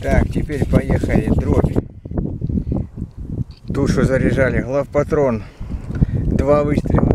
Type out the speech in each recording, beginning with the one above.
Так, теперь поехали. Дробь. Тушу заряжали. Главпатрон. Два выстрела.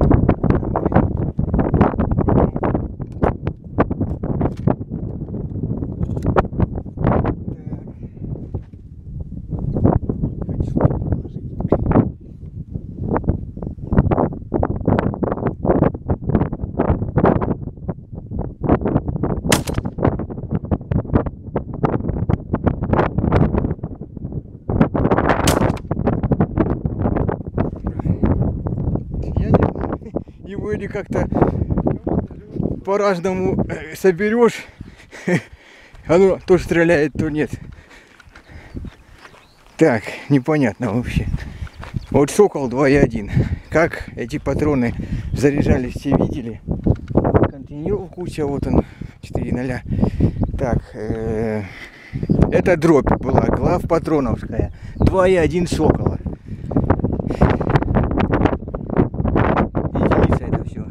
Я не знаю. Его или как-то по-разному э, соберешь. Оно то стреляет, то нет. Так, непонятно вообще. Вот Сокол 2.1. Как эти патроны заряжались, все видели. Контейнеров куча, вот он, 4.0. Так, э, это дробь была, глав патроновская. 2.1 Сокола. Единица это все.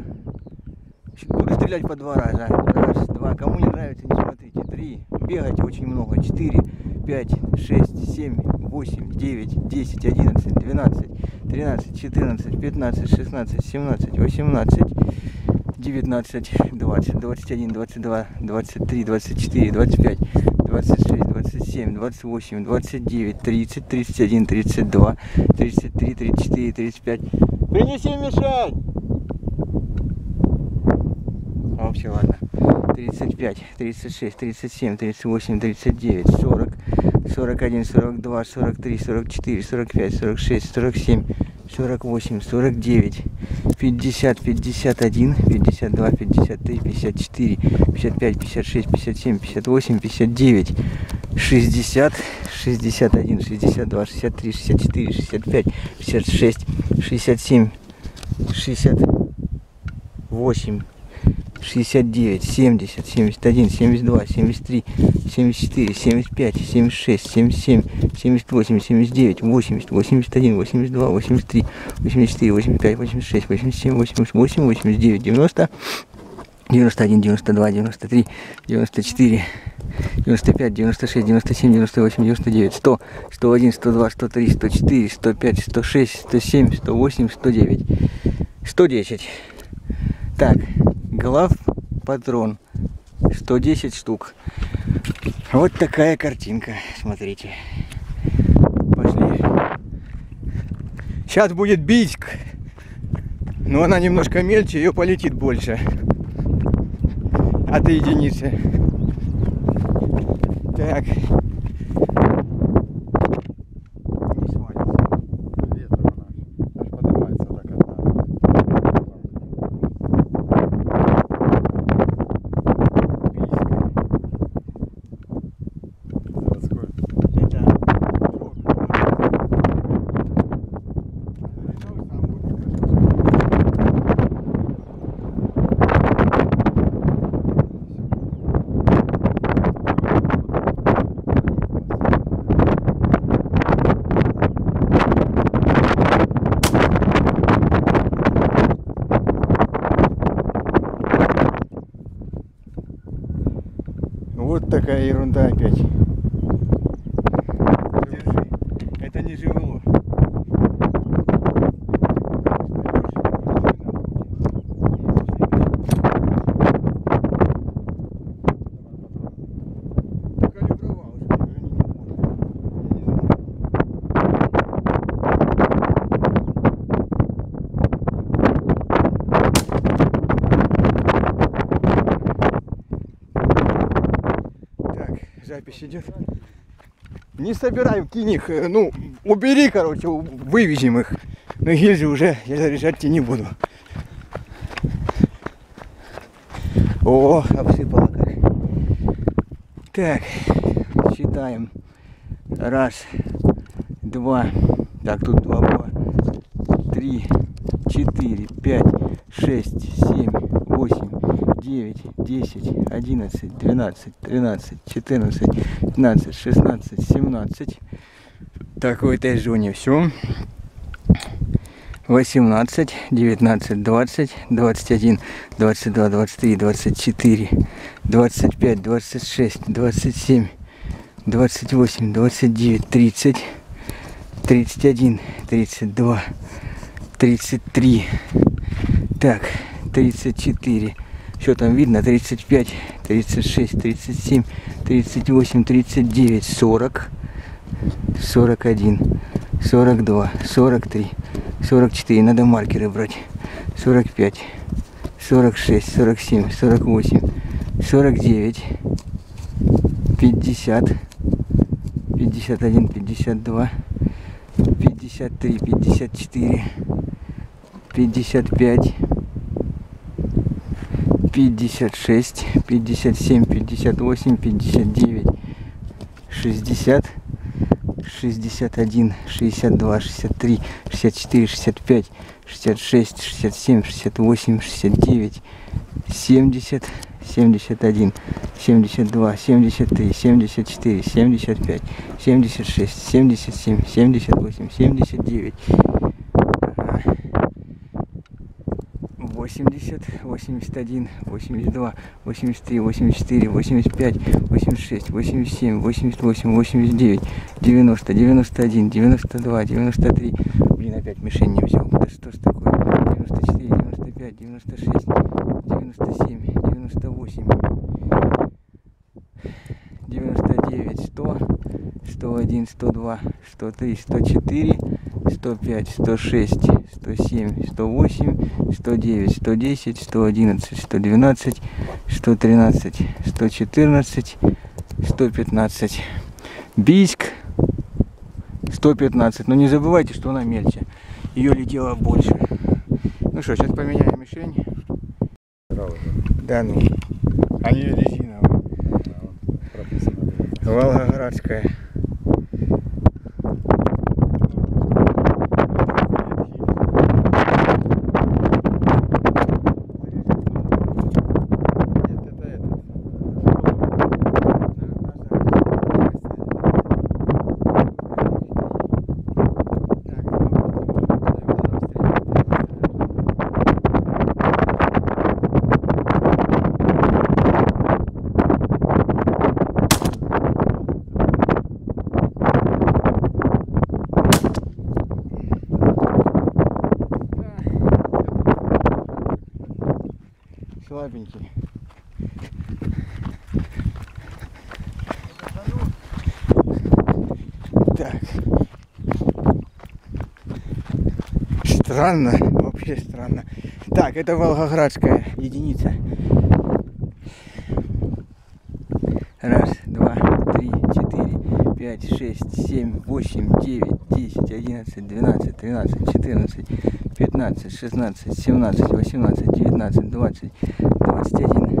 Стрелять по два раза. Раз, два. Кому не нравится, не смотрите. Три. Бегать очень много. Четыре, пять, шесть, семь, восемь, девять, десять, одиннадцать, двенадцать, тринадцать, четырнадцать, пятнадцать, шестнадцать, семнадцать, восемнадцать. 19, 20, 21, 22, 23, 24, 25, 26, 27, 28, 29, 30, 31, 32, 33, 34, 35. Принеси мешать! Вообще ладно. 35, 36, 37, 38, 39, 40, 41, 42, 43, 44, 45, 46, 47, 48, 49, 50, 51, 52, 53, 54, 55, 56, 57, 58, 59, 60, 61, 62, 63, 64, 65, 66, 67, 68, 69, 70, 71, 72, 73, 74, 75, 76, 77, 78, 79, 80, 81, 82, 83, 84, 85, 86, 87, 88, 89, 90, 91, 92, 93, 94, 95, 96, 97, 98, 99, 100, 101, 102, 103, 104, 105, 106, 107, 108, 109, 110. Так, глав патрон 110 штук. Вот такая картинка, смотрите. Пошли. Сейчас будет Бийск. Но она немножко мельче, ее полетит больше. От единицы. Так. Не свалится. Ветру она аж поднимается так одна. Заводской. Это Вот такая ерунда опять. Держи. Это не живо. Так, запись идет. Не собираем, кинь их, э, ну, убери, короче, вывезем их. Но гильзы уже я заряжать не буду. О, обсыпало как. Так, считаем. Раз, два, так, тут два было. Три, четыре, пять, шесть, семь, восемь, девять, десять, одиннадцать, двенадцать, тринадцать, четырнадцать, пятнадцать, шестнадцать, семнадцать. Так, в этой зоне все. 18, 19, 20, 21, 22, 23, 24, 25, 26, 27, 28, 29, 30, 31, 32, 33, так, 34, что там видно, 35, 36, 37, 38, 39, 40, 41, 42, 43, 44, надо маркеры брать, 45, 46, 47, 48, 49, 50, 51, 52, 53, 54, 55, 56, 57, 58, 59, 60, 61, 62, 63, 64, 65, 66, 67, 68, 69, 70, 71, 72, 73, 74, 75, 76, 77, 78, 79, 80, 81, 82, 83, 84, 85, 86, 87, 88, 89, 90, 91, 92, 93. Блин, опять мишень не взял. Да что ж такое? 94, 95, 96, 97, 98, 99, 100, 101, 102, 103, 104, 105, 106, 107, 108, 109, 110, 111, 112, 113, 114, 115. Бийск 115. Но не забывайте, что она мельче. Ее летело больше. Ну что, сейчас поменяем мишень. Да ну. Они резиновые. Волгоградская. Нет, это этот. Слабенький. Так. Странно, вообще странно. Так, это Волгоградская единица. Раз, два, три, четыре, пять, шесть, семь, восемь, девять, десять, одиннадцать, двенадцать, тринадцать, четырнадцать, пятнадцать, шестнадцать, семнадцать, восемнадцать, девятнадцать, двадцать, двадцать один,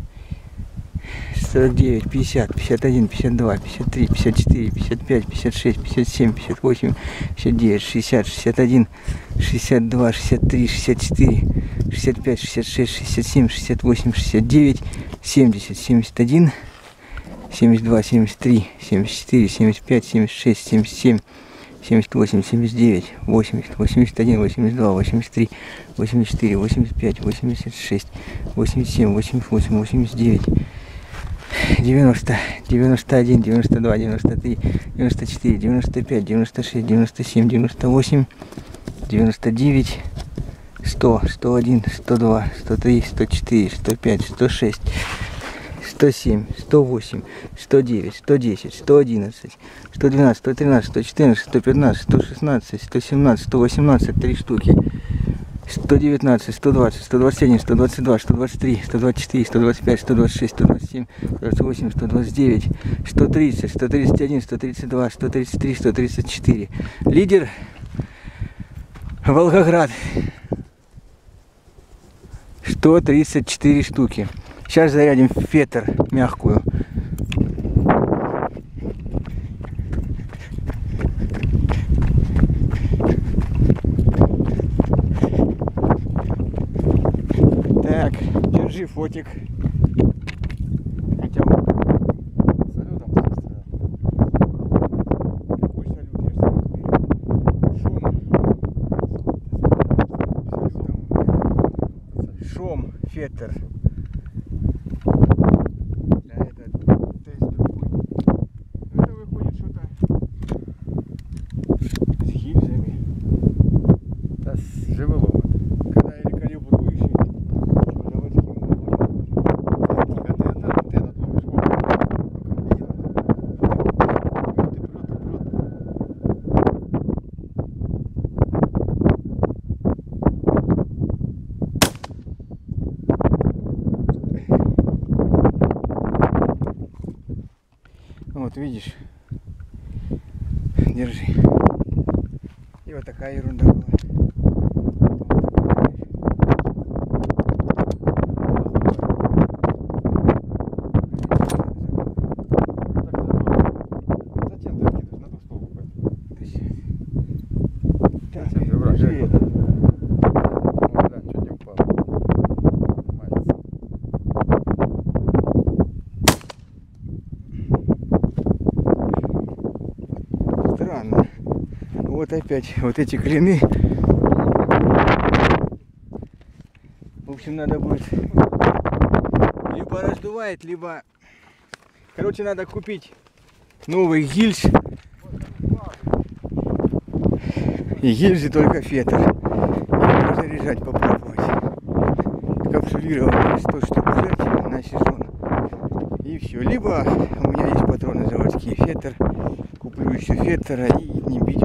тридцать шесть, тридцать семь, тридцать восемь, тридцать девять, сорок, сорок один, сорок два, сорок три, сорок четыре, сорок пять, сорок шесть, сорок семь, сорок восемь, сорок девять, пятьдесят, пятьдесят один, пятьдесят два, пятьдесят три, пятьдесят четыре, пятьдесят пять, пятьдесят шесть, пятьдесят семь, пятьдесят восемь, пятьдесят девять, шестьдесят, шестьдесят один, шестьдесят два, шестьдесят три, шестьдесят четыре, шестьдесят пять, шестьдесят шесть, шестьдесят семь, шестьдесят восемь, шестьдесят девять, семьдесят, семьдесят один, семьдесят два, семьдесят три, семьдесят четыре, семьдесят пять, семьдесят шесть, семьдесят семь, семьдесят восемь, семьдесят девять, восемьдесят, восемьдесят один, восемьдесят два, восемьдесят три, восемьдесят четыре, восемьдесят пять, восемьдесят шесть, восемьдесят семь, восемьдесят восемь, восемьдесят девять, девяносто, девяносто один, девяносто два, девяносто три, девяносто четыре, девяносто пять, девяносто шесть, девяносто семь, девяносто восемь, девяносто девять, сто, сто один, сто два, сто три, сто четыре, сто пять, сто шесть, сто семь, сто восемь, сто девять, сто десять, сто одиннадцать, сто двенадцать, сто тринадцать, сто четырнадцать, сто пятнадцать, сто шестнадцать, сто семнадцать, сто восемнадцать, три штуки. 119, 120, 121, 122, 123, 124, 125, 126, 127, 128, 129, 130, 131, 132, 133, 134. Лидер Волгоград. 134 штуки. Сейчас зарядим фетр мягкую. Так, держи фотик. Хотя бы Салютом пострелял. какой салют, я ж сам беру. Шом. Шом, феттер. Да, это тест другой. Ну, это выходит что-то с гильзами. Да, с живелом. Когда или калибруешь, или что, заводским набором. Тихо, ты, ты, ты надломишь. Вот. Ну-ка, иди. Прет, и прет, и прет. Вот видишь. Держи. И вот такая ерунда была. Зачем ты выкидываешь? На ту стол упасть. Так, Зачем ты враг? держи это. Ну, глянь, чуть не упал. Мается. Странно. Вот опять вот эти клины. В общем, надо будет либо раздувает, либо... Короче, надо купить новый гильз. И гильзы только фетр. И заряжать попробовать. Капсулированные 100 штук взять на сезон. И все. Либо у меня есть патроны заводские фетр. Куплю еще феттера и не бить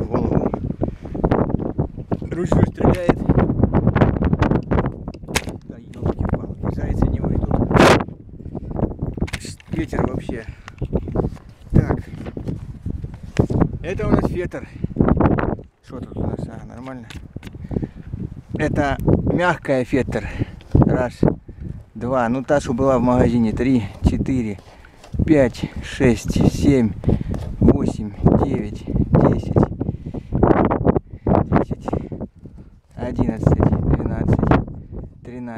Ручной стреляет. Да, елки-палки, зайцы не уйдут. Ветер вообще. Так. Это у нас фетр. Что тут у нас? А, нормально. Это мягкая фетр. Раз, два. Ну та, была в магазине. Три, четыре, пять, шесть, семь,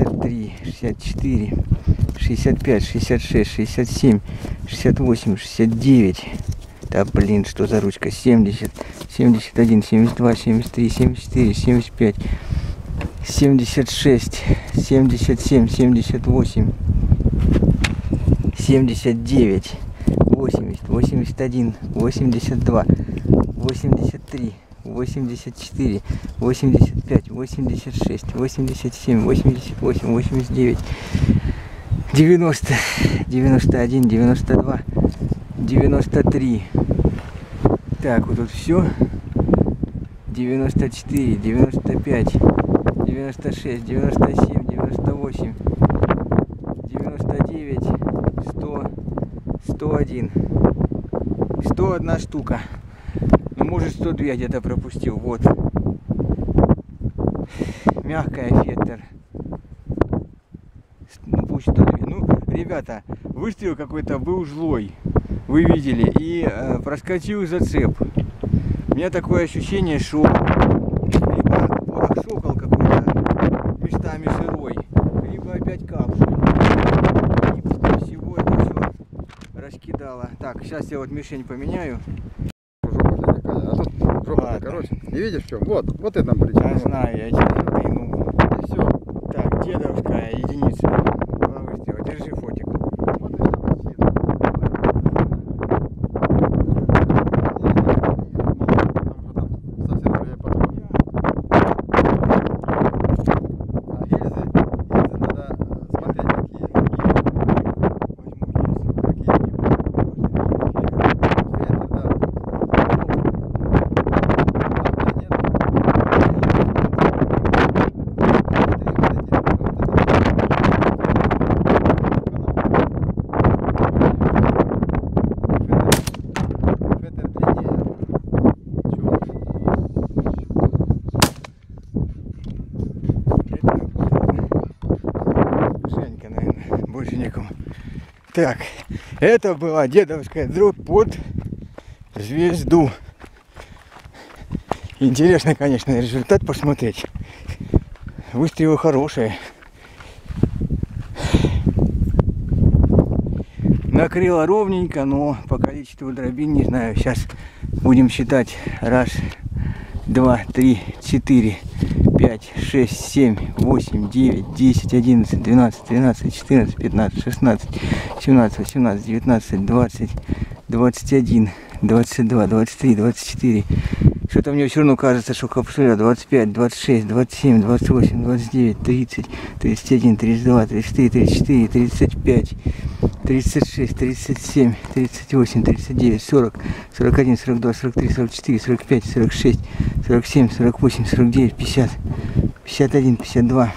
63, 64, 65, 66, 67, 68, 69. Да блин, что за ручка? 70, 71, 72, 73, 74, 75, 76, 77, 78, 79, 80, 81, 82, 83, 84, 85, 86, 87, 88, 89, 90, 91, 92, 93. Так, вот тут все. 94, 95, 96, 97, 98, 99, 100, 101. 101 штука. Может, 102 где-то пропустил. Вот. Мягкая феттер. Ну, пусть 102. Ну, ребята, выстрел какой-то был злой. Вы видели. И э, проскочил зацеп. У меня такое ощущение, что либо порох сокол какой-то местами сырой, либо опять капсуль. И всего это все раскидало. Так, сейчас я вот мишень поменяю. Жопа для такая. А тут жопа Ладно. короче. Не видишь чем? Вот, вот это нам Я причина. знаю, я тебя затяну. И все. Так, дедовская. больше некому. Так, это была дедовская дробь под звезду. Интересно, конечно, результат посмотреть. Выстрелы хорошие. Накрыло ровненько, но по количеству дробин не знаю. Сейчас будем считать. Раз, два, три, четыре, пять, шесть, семь, восемь, девять, десять, одиннадцать, двенадцать, тринадцать, четырнадцать, пятнадцать, шестнадцать, семнадцать, восемнадцать, девятнадцать, двадцать, двадцать один, двадцать два, двадцать три, двадцать четыре. Что-то мне все равно кажется, что капсуля 25, 26, 27, 28, 29, 30, 31, 32, 33, 34, 35, 36, 37, 38, 39, 40, 41, 42, 43, 44, 45, 46, 47, 48, 49, 50, 51, 52,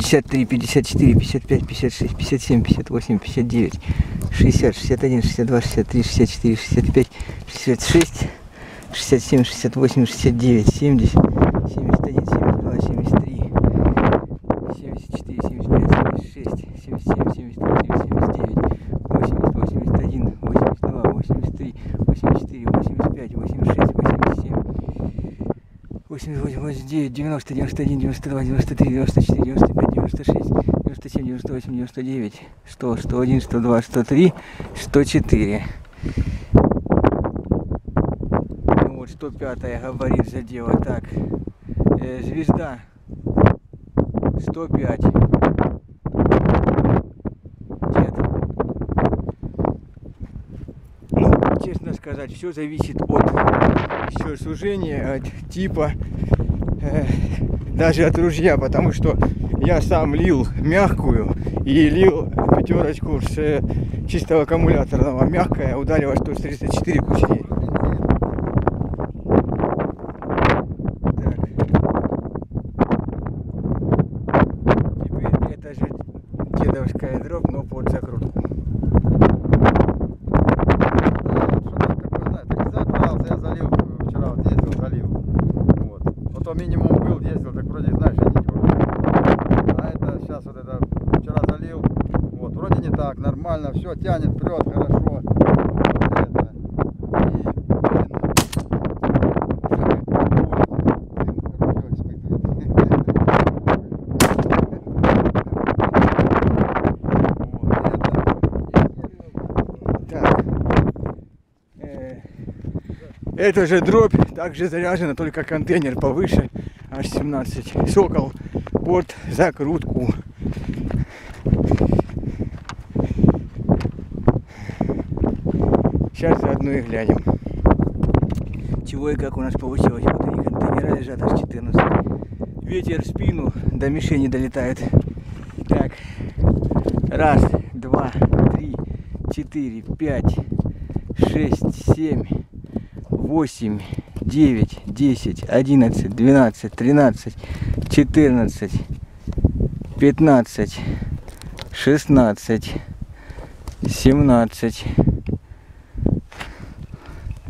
53, 54, 55, 56, 57, 58, 59, 60, 61, 62, 63, 64, 65, 66, 67, 68, 69, 70, 71, 72, 73, 74, 75, 76, 77, 78, 79, 80, 81, 82, 83, 84, 85, 86, 87, 88, 89, 90, 91, 92, 93, 94, 95, 96, 97, 98, 99, 100, 101, 102, 103, 104. Ну вот 105 говорит за дело. Так, э, звезда 105. Дед. Ну, честно сказать, все зависит от еще сужения, от типа, даже от ружья, потому что я сам лил мягкую и лил пятерочку с э, чистого аккумуляторного. Мягкая ударила 134 кучей. Теперь это же дедовская дробь, но под закрутку. Забрался, я залил, вчера вот ездил, залил. Вот. Вот то минимум был, ездил, так вроде, знаешь, я не дергаю. А это сейчас вот это, вчера залил, вот, вроде не так, нормально, все, тянет, прет, хорошо. Это. Же дробь также заряжена, только контейнер повыше, аж 17. Сокол под закрутку. Сейчас заодно и глянем. Чего и как у нас получилось. Вот они контейнера лежат аж 14. Ветер в спину, до мишени долетает. Так. Раз, два, три, четыре, пять, шесть, семь, восемь, девять, десять, одиннадцать, двенадцать, тринадцать, четырнадцать, пятнадцать, шестнадцать, семнадцать,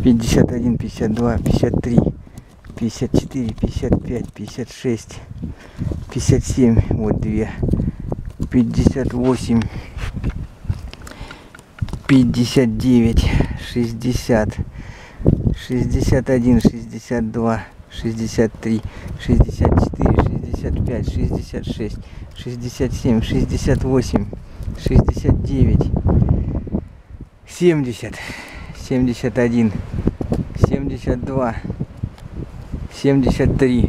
тридцать один, тридцать два, тридцать три, тридцать четыре, тридцать пять, тридцать шесть, тридцать семь, тридцать восемь, тридцать девять, сорок, сорок один, сорок два, 63, 64, 65, 66, 67, 68, 69, 70, 71, 72, 73, 74,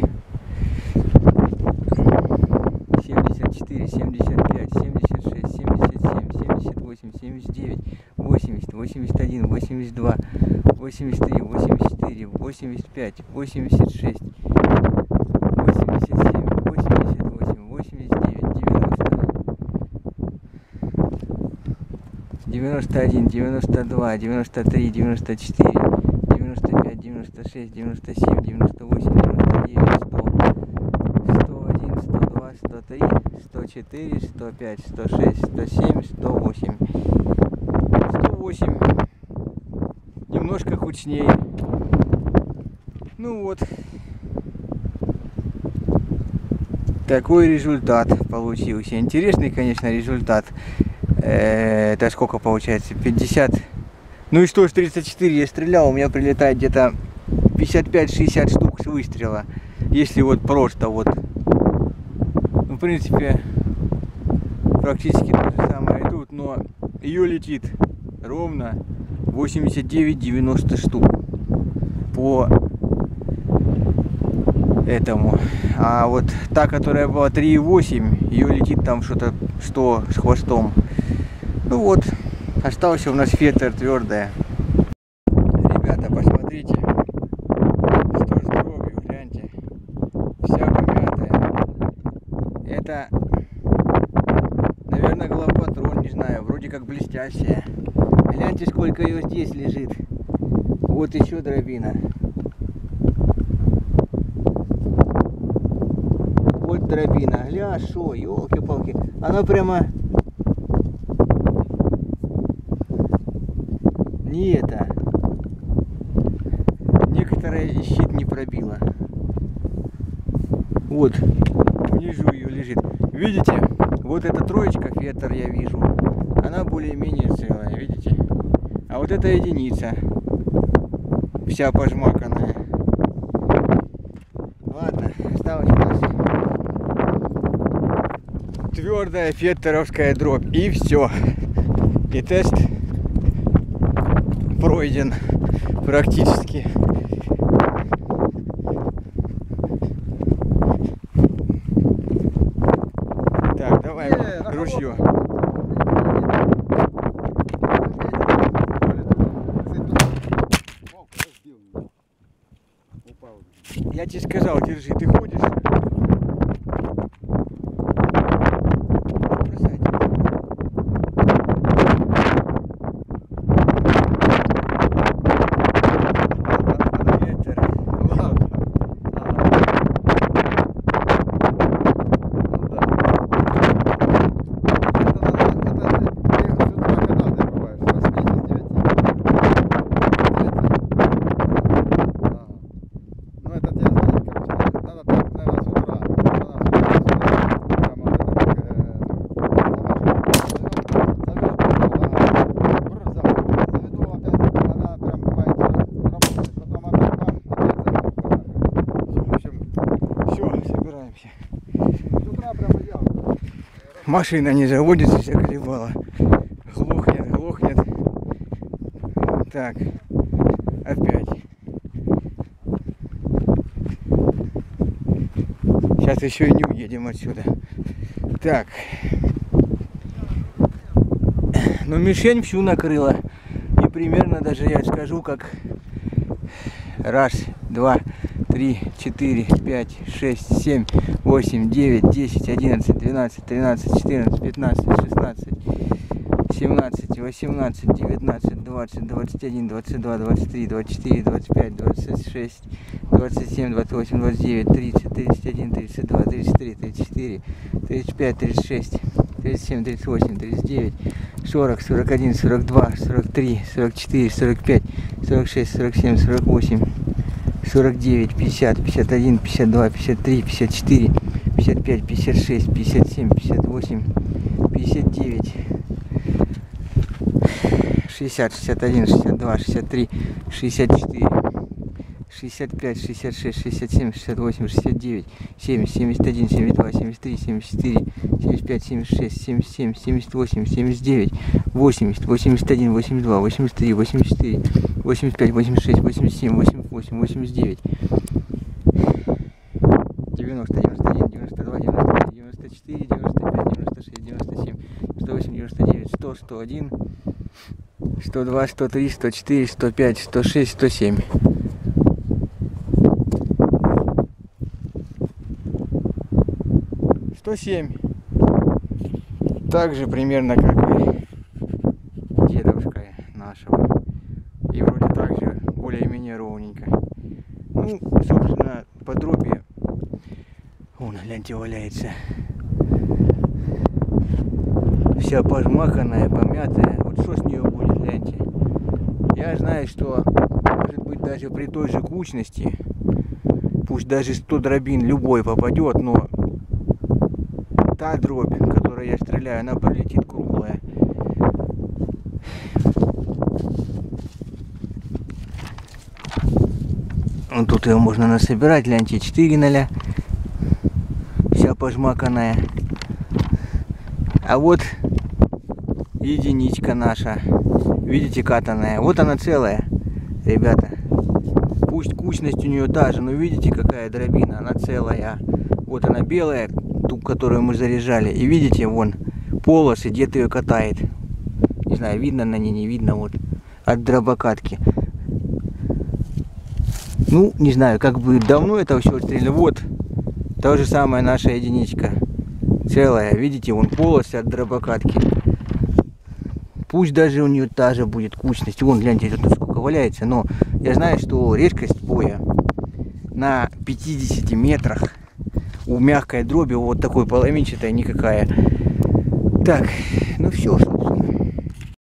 75, 76, 77, 78, 79, 80, 81, 82, 83, 84 восемь, восемьдесят пять, восемьдесят шесть, восемьдесят семь, восемьдесят восемь, восемьдесят девять, девяносто, девяносто один, девяносто два, девяносто три, девяносто четыре, девяносто пять, девяносто шесть, девяносто семь, девяносто восемь, девяносто девять, сто, один, сто два, сто три, сто четыре, сто пять, сто шесть, сто семь, сто восемь, сто восемь немножко хучнее. Ну вот. Такой результат получился. Интересный, конечно, результат. Э, Это сколько получается? 50. Ну и что ж, 34 я стрелял, у меня прилетает где-то 55-60 штук с выстрела. Если вот просто вот. Ну, в принципе, практически то же самое тут, но ее летит ровно 89-90 штук по этому. А вот та, которая была 3,8, ее летит там что-то 100 с хвостом. Ну вот, остался у нас фетр твердая. Ребята, посмотрите, что с дробью, гляньте. Вся помятая. Это, наверное, главпатрон, не знаю, вроде как блестящая. Гляньте, сколько ее здесь лежит. Вот еще дробина. Дробина. Гля, шо, елки-палки. Она прямо... Не это. Некоторая и щит не пробила. Вот. Внизу ее лежит. Видите? Вот эта троечка фетр я вижу. Она более-менее целая, видите? А вот эта единица. Вся пожмаканная. Ладно, осталось у нас твердая феттеровская дробь. И все. И тест пройден практически. Так, давай на ружье. Я тебе сказал, держи, ты ходишь. Бросай. Ветер. Ну это тебе звонить, короче, надо так, наверное, с утра. Надо с утра, с утра, прямо вот это так, э, заведу, заведу опять, она прям бывает работает, потом опять бах, опять заводка. В общем, Все, собираемся. с утра прямо я. Машина не заводится, вся колебала. Глохнет, глохнет. Так, опять. Сейчас еще и не уедем отсюда. Так. Ну, мишень всю накрыла. И примерно даже я скажу, как раз, два, три, 4, 5, 6, 7, 8, 9, 10, 11, 12, 13, 14, 15, 16, 17, 18, 19, 20, 21, 22, 23, 24, 25, 26, 27, 28, 29, 30, 31, 32, 33, 34, 35, 36, 37, 38, 39, 40, 41, 42, 43, 44, 45, 46, 47, 48, 49, 50, 51, 52, 53, 54, 55, 56, 57, 58, 59, 60, 61, 62, 63, 64, 65, 66, 67, 68, 69, 70, 71, 72, 73, 74, 75, 76, 77, 78, 79, 80, 81, 82, 83, 84, 85, 86, 87, 88, 89, 90, 91, 92, 93, 94, 95, 96, 97, 108, 99, 100, 101, 102, 103, 104, 105, 106, 107. Сто семь. Так же примерно как и дедушка нашего. И вроде так же более-менее ровненько. Ну, собственно, по дроби. Вон, гляньте, валяется. Вся пожмаканная, помятая. Вот что с нее будет, гляньте. Я знаю, что может быть даже при той же кучности, пусть даже 100 дробин любой попадет, но та дробь, которой я стреляю, она Вот тут ее можно насобирать, гляньте, 4 0 вся пожмаканная. А вот единичка наша, видите, катанная. Вот она целая, ребята. Пусть кучность у нее та же, но видите, какая дробина, она целая. Вот она белая, ту, которую мы заряжали. И видите, вон, полосы, где-то ее катает. Не знаю, видно на ней, не видно, вот, от дробокатки. Ну, не знаю, как бы давно это все отстреляли. Вот, та же самая наша единичка. Целая, видите, вон полосы от дробокатки. Пусть даже у нее та же будет кучность. Вон, гляньте, тут сколько валяется. Но я знаю, что резкость боя на 50 метрах у мягкой дроби вот такой половинчатой никакая. Так.